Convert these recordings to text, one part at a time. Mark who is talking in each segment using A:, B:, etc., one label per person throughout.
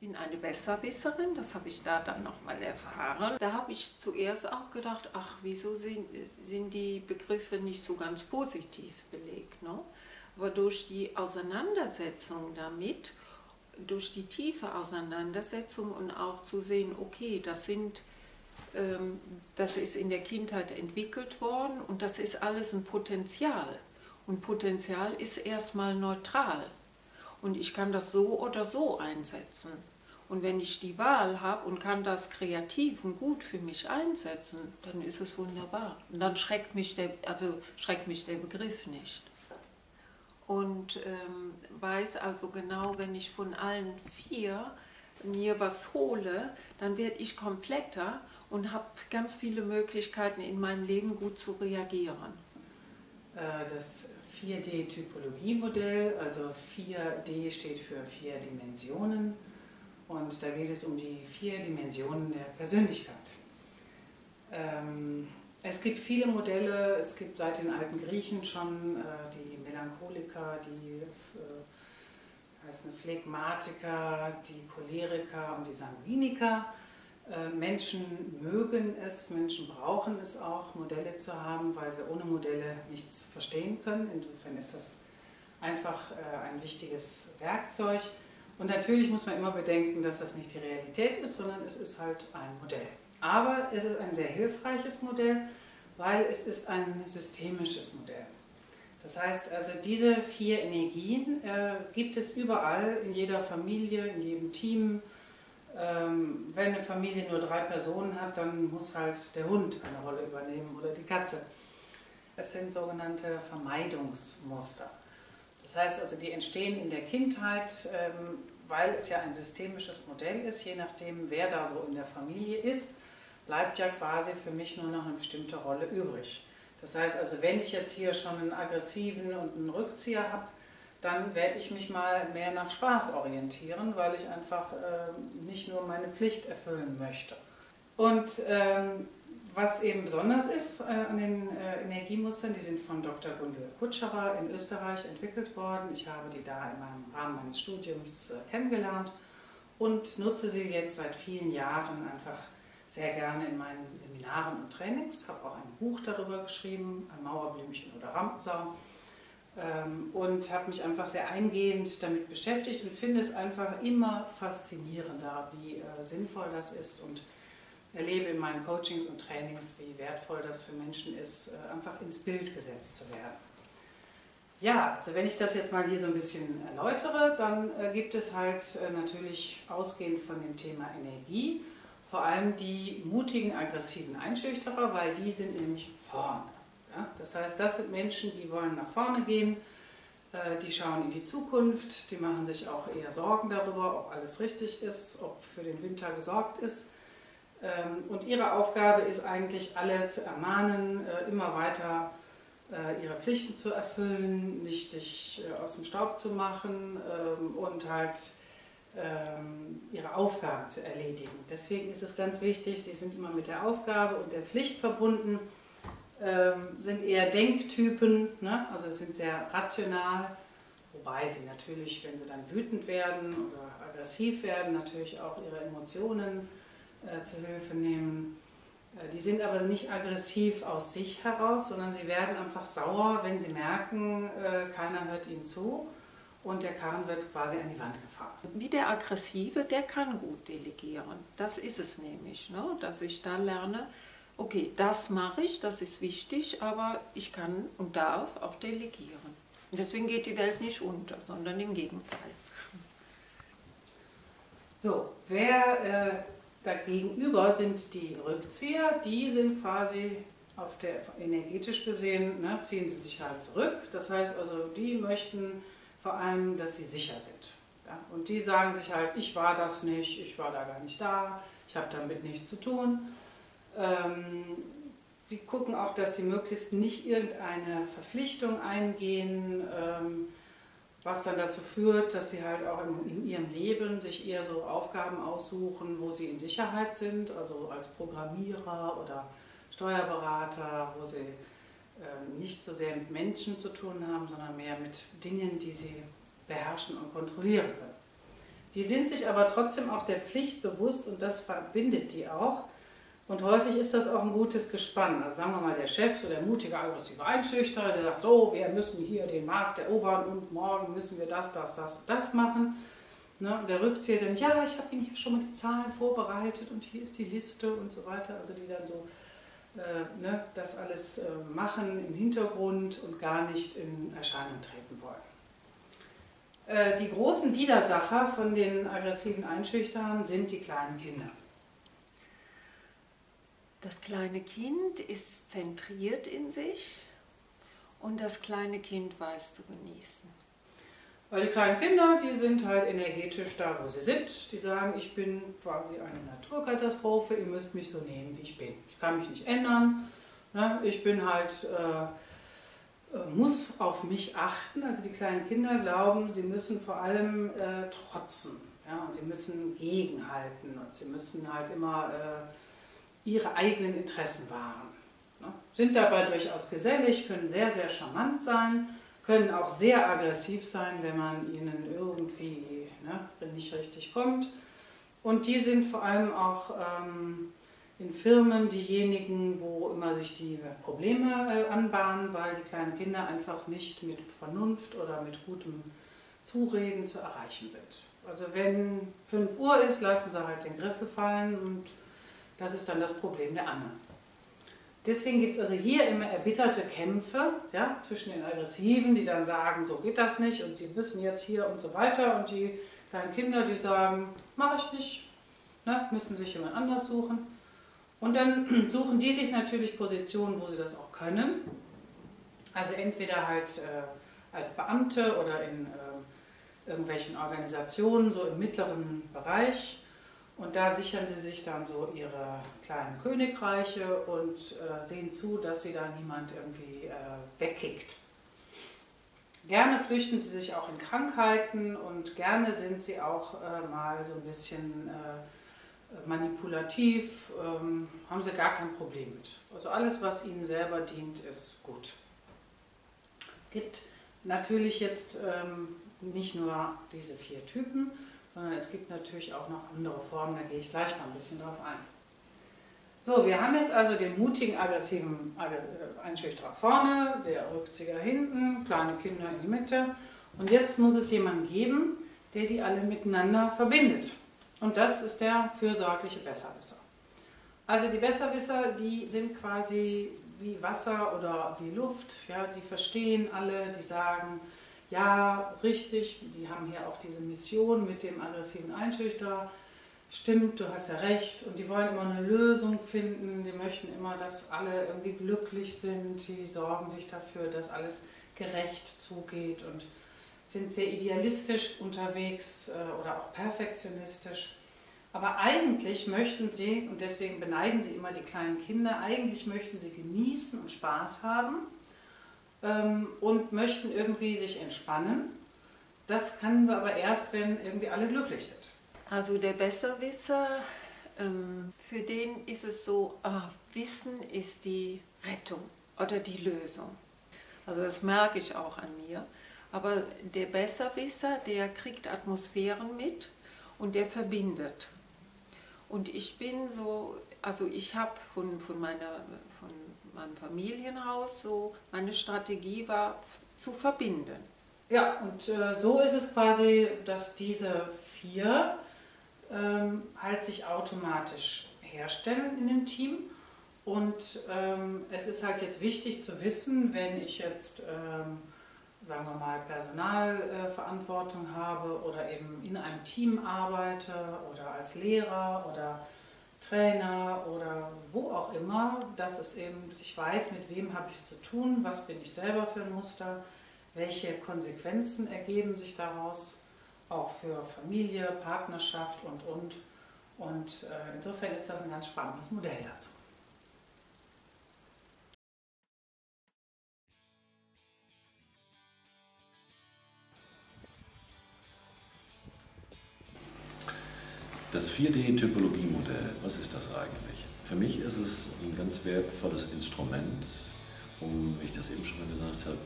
A: Ich bin eine Besserwisserin, das habe ich da dann nochmal erfahren. Da habe ich zuerst auch gedacht, ach, wieso sind, sind die Begriffe nicht so ganz positiv belegt? Ne? Aber durch die Auseinandersetzung damit, durch die tiefe Auseinandersetzung und auch zu sehen, okay, das sind ähm, das ist in der Kindheit entwickelt worden und das ist alles ein Potenzial. Und Potenzial ist erstmal neutral. Und ich kann das so oder so einsetzen. Und wenn ich die Wahl habe und kann das kreativ und gut für mich einsetzen, dann ist es wunderbar. Und dann schreckt mich der, also schreckt mich der Begriff nicht. Und ähm, weiß also genau, wenn ich von allen vier mir was hole, dann werde ich kompletter und habe ganz viele Möglichkeiten in meinem Leben gut zu reagieren.
B: Äh, das 4D-Typologie-Modell, also 4D steht für vier Dimensionen und da geht es um die vier Dimensionen der Persönlichkeit. Ähm, es gibt viele Modelle, es gibt seit den alten Griechen schon äh, die Melancholiker, die äh, heißen Phlegmatiker, die Choleriker und die Sanguiniker. Äh, Menschen mögen es, Menschen brauchen es auch, Modelle zu haben, weil wir ohne Modelle nichts verstehen können. Insofern ist das einfach äh, ein wichtiges Werkzeug. Und natürlich muss man immer bedenken, dass das nicht die Realität ist, sondern es ist halt ein Modell. Aber es ist ein sehr hilfreiches Modell, weil es ist ein systemisches Modell. Das heißt also, diese vier Energien äh, gibt es überall, in jeder Familie, in jedem Team, ähm, wenn eine Familie nur drei Personen hat, dann muss halt der Hund eine Rolle übernehmen oder die Katze. Es sind sogenannte Vermeidungsmuster. Das heißt also, die entstehen in der Kindheit, ähm, weil es ja ein systemisches Modell ist, je nachdem, wer da so in der Familie ist, bleibt ja quasi für mich nur noch eine bestimmte Rolle übrig. Das heißt also, wenn ich jetzt hier schon einen aggressiven und einen Rückzieher habe, dann werde ich mich mal mehr nach Spaß orientieren, weil ich einfach äh, nicht nur meine Pflicht erfüllen möchte. Und ähm, was eben besonders ist äh, an den äh, Energiemustern, die sind von Dr. Gundel Kutscherer in Österreich entwickelt worden. Ich habe die da in meinem Rahmen meines Studiums äh, kennengelernt und nutze sie jetzt seit vielen Jahren einfach sehr gerne in meinen Seminaren und Trainings. Ich habe auch ein Buch darüber geschrieben, ein Mauerblümchen oder Rampensau und habe mich einfach sehr eingehend damit beschäftigt und finde es einfach immer faszinierender, wie äh, sinnvoll das ist und erlebe in meinen Coachings und Trainings, wie wertvoll das für Menschen ist, äh, einfach ins Bild gesetzt zu werden. Ja, also wenn ich das jetzt mal hier so ein bisschen erläutere, dann äh, gibt es halt natürlich ausgehend von dem Thema Energie vor allem die mutigen, aggressiven Einschüchterer, weil die sind nämlich vorne. Ja? Das heißt, das sind Menschen, die wollen nach vorne gehen, äh, die schauen in die Zukunft, die machen sich auch eher Sorgen darüber, ob alles richtig ist, ob für den Winter gesorgt ist. Ähm, und ihre Aufgabe ist eigentlich, alle zu ermahnen, äh, immer weiter äh, ihre Pflichten zu erfüllen, nicht sich aus dem Staub zu machen ähm, und halt ähm, ihre Aufgaben zu erledigen. Deswegen ist es ganz wichtig, sie sind immer mit der Aufgabe und der Pflicht verbunden ähm, sind eher Denktypen, ne? also sind sehr rational, wobei sie natürlich, wenn sie dann wütend werden oder aggressiv werden, natürlich auch ihre Emotionen äh, zu Hilfe nehmen. Äh, die sind aber nicht aggressiv aus sich heraus, sondern sie werden einfach sauer, wenn sie merken, äh, keiner hört ihnen zu und der Karren wird quasi an die Wand gefahren.
A: Wie der Aggressive, der kann gut delegieren. Das ist es nämlich, ne? dass ich da lerne, okay, das mache ich, das ist wichtig, aber ich kann und darf auch delegieren. Und deswegen geht die Welt nicht unter, sondern im Gegenteil.
B: So, wer äh, dagegenüber sind die Rückzieher, die sind quasi auf der energetisch gesehen, ne, ziehen sie sich halt zurück. Das heißt also, die möchten vor allem, dass sie sicher sind. Ja? Und die sagen sich halt, ich war das nicht, ich war da gar nicht da, ich habe damit nichts zu tun. Ähm, sie gucken auch, dass sie möglichst nicht irgendeine Verpflichtung eingehen, ähm, was dann dazu führt, dass sie halt auch in, ihrem Leben sich eher so Aufgaben aussuchen, wo sie in Sicherheit sind, also als Programmierer oder Steuerberater, wo sie äh, nicht so sehr mit Menschen zu tun haben, sondern mehr mit Dingen, die sie beherrschen und kontrollieren können. Die sind sich aber trotzdem auch der Pflicht bewusst und das verbindet die auch. Und häufig ist das auch ein gutes Gespann. Also sagen wir mal, der Chef, so der mutige, aggressive Einschüchter, der sagt, so, wir müssen hier den Markt erobern und morgen müssen wir das, das, das und das machen. Ne? Der Rückzieher dann, ja, ich habe Ihnen hier schon mal die Zahlen vorbereitet und hier ist die Liste und so weiter. Also die dann so äh, ne, das alles äh, machen im Hintergrund und gar nicht in Erscheinung treten wollen. Äh, die großen Widersacher von den aggressiven Einschüchtern sind die kleinen Kinder.
A: Das kleine Kind ist zentriert in sich und das kleine Kind weiß zu genießen.
B: Weil die kleinen Kinder, die sind halt energetisch da, wo sie sind. Die sagen, ich bin quasi eine Naturkatastrophe, ihr müsst mich so nehmen, wie ich bin. Ich kann mich nicht ändern. Ne? Ich bin halt, äh, äh, muss auf mich achten. Also die kleinen Kinder glauben, sie müssen vor allem äh, trotzen. Ja? Und sie müssen gegenhalten und sie müssen halt immer äh, ihre eigenen Interessen wahren. Ne? Sind dabei durchaus gesellig, können sehr, sehr charmant sein können auch sehr aggressiv sein, wenn man ihnen irgendwie ne, nicht richtig kommt. Und die sind vor allem auch ähm, in Firmen diejenigen, wo immer sich die Probleme äh, anbahnen, weil die kleinen Kinder einfach nicht mit Vernunft oder mit gutem Zureden zu erreichen sind. Also wenn 5 Uhr ist, lassen sie halt den Griffel fallen und das ist dann das Problem der anderen. Deswegen gibt es also hier immer erbitterte Kämpfe ja, zwischen den Aggressiven, die dann sagen, so geht das nicht und sie müssen jetzt hier und so weiter. Und die kleinen Kinder, die sagen, mache ich nicht, ne, müssen sich jemand anders suchen. Und dann suchen die sich natürlich Positionen, wo sie das auch können. Also entweder halt äh, als Beamte oder in äh, irgendwelchen Organisationen, so im mittleren Bereich und da sichern sie sich dann so ihre kleinen Königreiche und äh, sehen zu, dass sie da niemand irgendwie äh, wegkickt. Gerne flüchten sie sich auch in Krankheiten und gerne sind sie auch äh, mal so ein bisschen äh, manipulativ, ähm, haben sie gar kein Problem mit. Also alles, was ihnen selber dient, ist gut. Gibt natürlich jetzt ähm, nicht nur diese vier Typen, sondern es gibt natürlich auch noch andere Formen, da gehe ich gleich mal ein bisschen drauf ein. So, wir haben jetzt also den mutigen, aggressiven äh, Einschüchterer vorne, der Rückzieher hinten, kleine Kinder in die Mitte. Und jetzt muss es jemanden geben, der die alle miteinander verbindet. Und das ist der fürsorgliche Besserwisser. Also die Besserwisser, die sind quasi wie Wasser oder wie Luft, ja, die verstehen alle, die sagen, ja, richtig, die haben hier auch diese Mission mit dem aggressiven Einschüchter. Stimmt, du hast ja recht. Und die wollen immer eine Lösung finden. Die möchten immer, dass alle irgendwie glücklich sind. Die sorgen sich dafür, dass alles gerecht zugeht und sind sehr idealistisch unterwegs äh, oder auch perfektionistisch. Aber eigentlich möchten sie, und deswegen beneiden sie immer die kleinen Kinder, eigentlich möchten sie genießen und Spaß haben ähm, und möchten irgendwie sich entspannen. Das kann sie aber erst, wenn irgendwie alle glücklich sind.
A: Also der Besserwisser, ähm, für den ist es so, ah, Wissen ist die Rettung oder die Lösung. Also das merke ich auch an mir. Aber der Besserwisser, der kriegt Atmosphären mit und der verbindet. Und ich bin so, also ich habe von, von, meiner, von meinem Familienhaus so, meine Strategie war zu verbinden.
B: Ja, und äh, so ist es quasi, dass diese vier ähm, halt sich automatisch herstellen in dem Team. Und ähm, es ist halt jetzt wichtig zu wissen, wenn ich jetzt, ähm, sagen wir mal, Personalverantwortung äh, habe oder eben in einem Team arbeite oder als Lehrer oder Trainer oder wo auch immer, dass es eben, ich weiß, mit wem habe ich es zu tun, was bin ich selber für ein Muster, welche Konsequenzen ergeben sich daraus, auch für Familie, Partnerschaft und und. Und äh, insofern ist das ein ganz spannendes Modell dazu.
C: Das 4D-Typologie-Modell, was ist das eigentlich? Für mich ist es ein ganz wertvolles Instrument, um, wie ich das eben schon mal gesagt habe,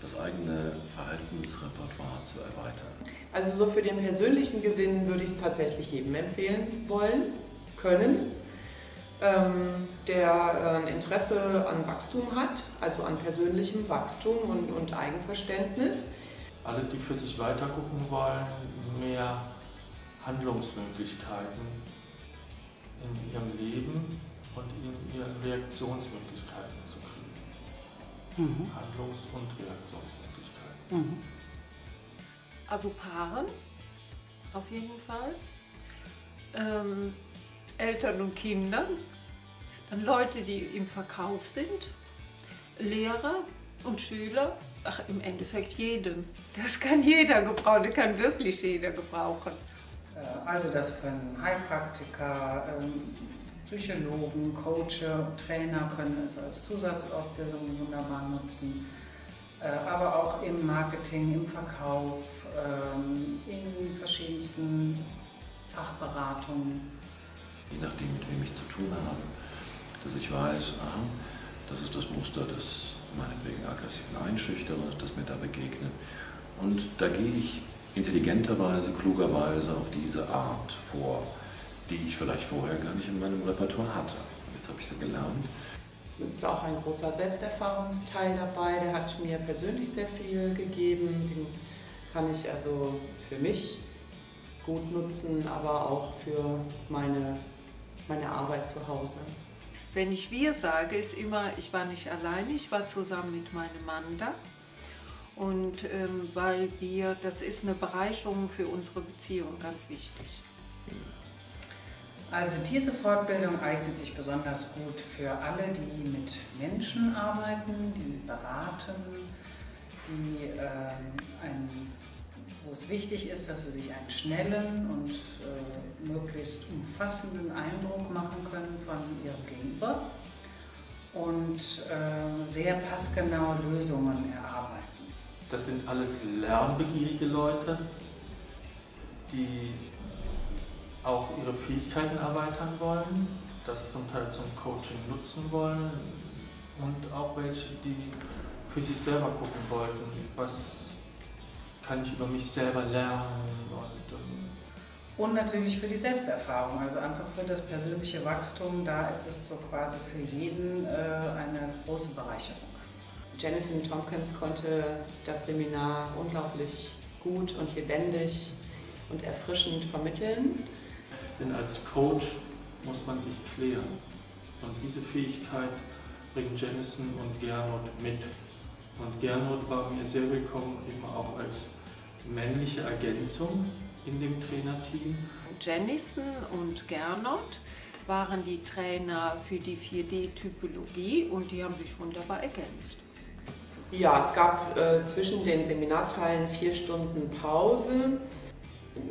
C: das eigene Verhaltensrepertoire zu erweitern?
D: Also so für den persönlichen Gewinn würde ich es tatsächlich jedem empfehlen wollen, können, ähm, der äh, ein Interesse an Wachstum hat, also an persönlichem Wachstum und, und Eigenverständnis.
E: Alle, die für sich weiter gucken wollen, mehr Handlungsmöglichkeiten in ihrem Leben und in ihren Reaktionsmöglichkeiten zu kriegen. Mhm. Handlungs- und Reaktionsmöglichkeiten. Mhm.
A: Also Paaren, auf jeden Fall. Ähm, Eltern und Kindern. Dann Leute, die im Verkauf sind. Lehrer und Schüler. Ach, im Endeffekt jedem. Das kann jeder gebrauchen, das kann wirklich jeder gebrauchen.
B: Äh, also das können Heilpraktiker, ähm, Psychologen, Coacher, Trainer können es als Zusatzausbildung wunderbar nutzen, äh, aber auch im Marketing, im Verkauf, ähm, in verschiedensten Fachberatungen.
C: Je nachdem, mit wem ich zu tun habe, dass ich weiß, aha, das ist das Muster des meinetwegen aggressiven Einschüchterers, das mir da begegnet. Und da gehe ich intelligenterweise, klugerweise auf diese Art vor, die ich vielleicht vorher gar nicht in meinem Repertoire hatte. Jetzt habe ich sie gelernt.
D: Es ist auch ein großer Selbsterfahrungsteil dabei, der hat mir persönlich sehr viel gegeben. Den kann ich also für mich gut nutzen, aber auch für meine, meine Arbeit zu Hause.
A: Wenn ich wir sage, ist immer, ich war nicht alleine, ich war zusammen mit meinem Mann da. Und ähm, weil wir, das ist eine Bereicherung für unsere Beziehung, ganz wichtig.
B: Also diese Fortbildung eignet sich besonders gut für alle, die mit Menschen arbeiten, die beraten, die, äh, ein, wo es wichtig ist, dass sie sich einen schnellen und äh, möglichst umfassenden Eindruck machen können von ihrem Gegenüber und äh, sehr passgenaue Lösungen erarbeiten.
E: Das sind alles lernbegierige Leute, die auch ihre Fähigkeiten erweitern wollen, das zum Teil zum Coaching nutzen wollen und auch welche, die für sich selber gucken wollten, was kann ich über mich selber lernen und,
B: ähm und natürlich für die Selbsterfahrung, also einfach für das persönliche Wachstum, da ist es so quasi für jeden äh, eine große Bereicherung.
D: Jennison Tompkins konnte das Seminar unglaublich gut und lebendig und erfrischend vermitteln.
E: Denn als Coach muss man sich klären. Und diese Fähigkeit bringen Jennison und Gernot mit. Und Gernot war mir sehr willkommen, eben auch als männliche Ergänzung in dem Trainerteam.
A: Jennison und Gernot waren die Trainer für die 4D-Typologie und die haben sich wunderbar ergänzt.
D: Ja, es gab äh, zwischen den Seminarteilen vier Stunden Pause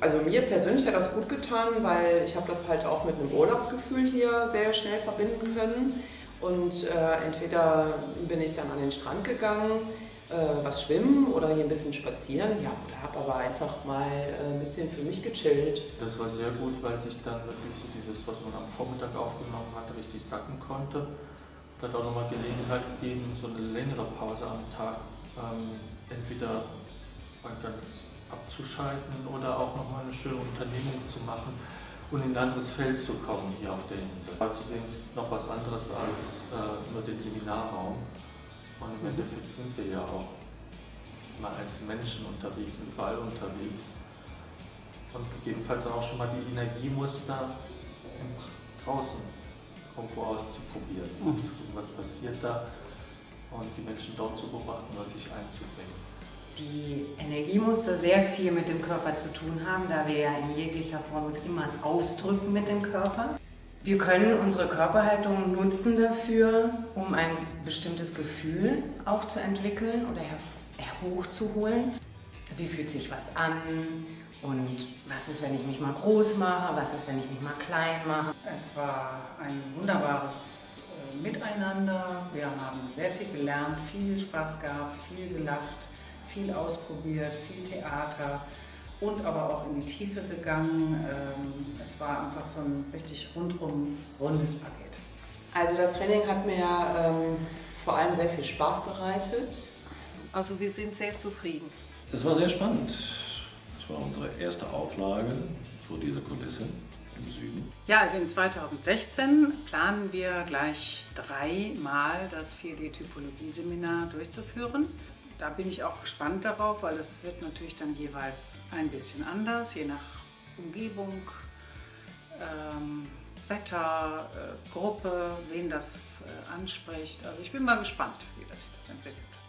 D: also mir persönlich hat das gut getan, weil ich habe das halt auch mit einem Urlaubsgefühl hier sehr schnell verbinden können. Und äh, entweder bin ich dann an den Strand gegangen, äh, was schwimmen oder hier ein bisschen spazieren, ja, oder habe aber einfach mal äh, ein bisschen für mich gechillt.
E: Das war sehr gut, weil sich dann wirklich so dieses, was man am Vormittag aufgenommen hatte, richtig sacken konnte. Hat auch nochmal Gelegenheit gegeben, so eine längere Pause am Tag, ähm, entweder mal ganz abzuschalten oder auch nochmal eine schöne Unternehmung zu machen und in ein anderes Feld zu kommen hier auf der Insel. Zu sehen, es gibt noch was anderes als äh, nur den Seminarraum. Und im. Endeffekt sind wir ja auch mal als Menschen unterwegs, überall unterwegs. Und gegebenenfalls auch schon mal die Energiemuster draußen irgendwo auszuprobieren, mhm. zu gucken, was passiert da und die Menschen dort zu beobachten oder sich einzubringen
F: die Energiemuster sehr viel mit dem Körper zu tun haben, da wir ja in jeglicher Form uns immer ausdrücken mit dem Körper. Wir können unsere Körperhaltung nutzen dafür, um ein bestimmtes Gefühl auch zu entwickeln oder hochzuholen. Wie fühlt sich was an und was ist, wenn ich mich mal groß mache, was ist, wenn ich mich mal klein mache.
B: Es war ein wunderbares äh, Miteinander. Wir haben sehr viel gelernt, viel Spaß gehabt, viel gelacht viel ausprobiert, viel Theater und aber auch in die Tiefe gegangen. Ähm, es war einfach so ein richtig rundum rundes Paket.
D: Also das Training hat mir ähm, vor allem sehr viel Spaß bereitet.
A: Also wir sind sehr zufrieden.
C: Es war sehr spannend. War unsere erste Auflage vor dieser Kulisse im Süden.
B: Ja, also in 2016 planen wir gleich dreimal das 4D-Typologie-Seminar durchzuführen. Da bin ich auch gespannt darauf, weil das wird natürlich dann jeweils ein bisschen anders, je nach Umgebung, ähm, Wetter, äh, Gruppe, wen das äh, anspricht. Also ich bin mal gespannt, wie das sich das entwickelt.